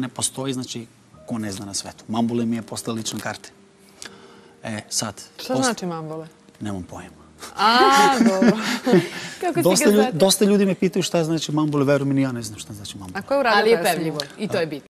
ne postoji, znači, ko ne zna na svetu. Mambule mi je postala lična karte. E, sad... Šta znači mambule? Nemam pojma. A, dobro. Dosta ljudi me pitaju šta znači mambule, veru mi ni ja ne znam šta znači mambule. A ko je uradio? Ali je pevljivo i to je bitno.